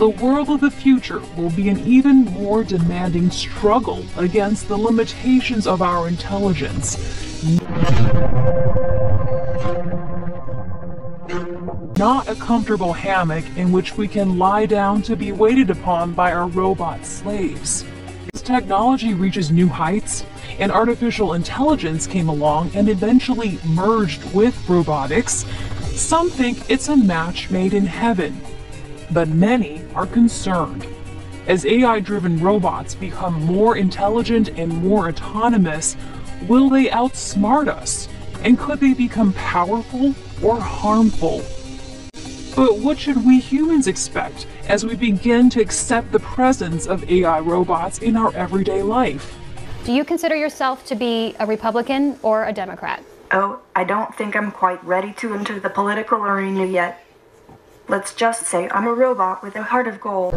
the world of the future will be an even more demanding struggle against the limitations of our intelligence. Not a comfortable hammock in which we can lie down to be waited upon by our robot slaves. As technology reaches new heights, and artificial intelligence came along and eventually merged with robotics, some think it's a match made in heaven. But many are concerned. As AI driven robots become more intelligent and more autonomous, will they outsmart us? And could they become powerful or harmful? But what should we humans expect as we begin to accept the presence of AI robots in our everyday life? Do you consider yourself to be a Republican or a Democrat? Oh, I don't think I'm quite ready to enter the political arena yet. Let's just say I'm a robot with a heart of gold.